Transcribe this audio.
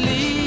believe